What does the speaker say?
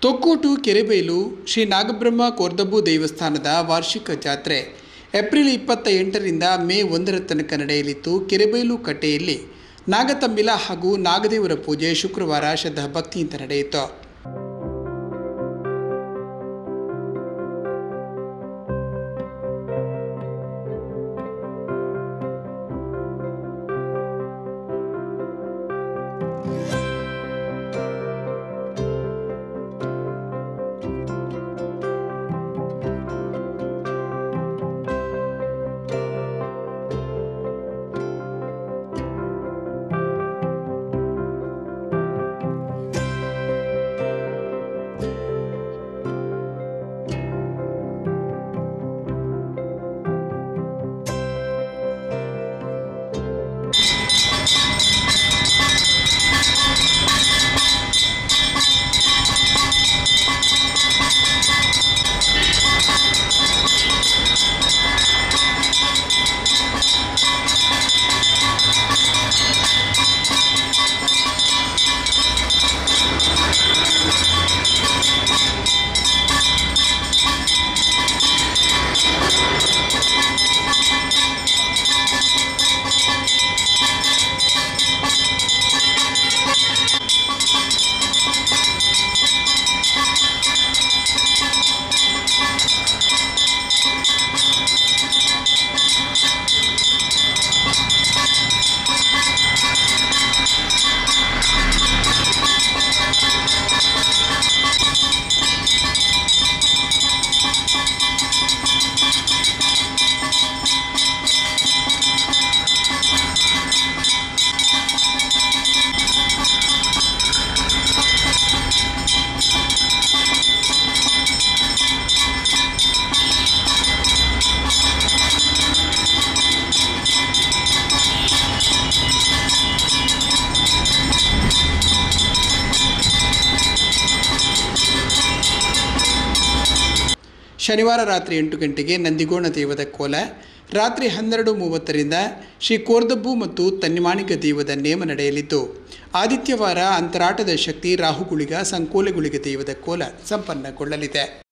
ತೊಕ್ಕೋಟು, ಕೆರೆಬೈಲು, ಶ್ರೀ ನಾಗಬ್ರಹ್ಮ ಕೋರ್ದಬ್ಬು ದೇವಸ್ಥಾನದ ವಾರ್ಷಿಕ ಜಾತ್ರೆ. ಏಪ್ರಿಲ್ ಇಪ್ಪತ್ತ ಎಂಟರಿಂದ ಮೇ ಒಂದರ ತನಕ ನಡೆಯಲಿತ್ತು ಕೆರೆಬೈಲು ಕಟ್ಟೆಯಲ್ಲಿ. ನಾಗತಂಬಿಲ ಹಾಗೂ ನಾಗದೇವರ ಪೂಜೆ ಶುಕ್ರವಾರ ಶ್ರದ್ಧಾ ಭಕ್ತಿಯಿಂದ ನಡೆಯಿತು. ಶನಿವಾರ ರಾತ್ರಿ ಎಂಟು ಗಂಟೆಗೆ ನಂದಿಗೋಣ ದೇವದ ಕೋಲ, ರಾತ್ರಿ ಹನ್ನೆರಡು ಮೂವತ್ತರಿಂದ ಶ್ರೀ ಕೋರ್ದಬ್ಬು ಮತ್ತು ತನ್ನಿಮಾಣಿಕ ದೇವದ ನೇಮ ನಡೆಯಲಿದ್ದು, ಆದಿತ್ಯವಾರ ಅಂತರಾಟದ ಶಕ್ತಿ ರಾಹುಗುಳಿಗ, ಸಂಕೋಲೆಗುಳಿಗ ದೇವದ ಕೋಲ ಸಂಪನ್ನಗೊಳ್ಳಲಿದೆ.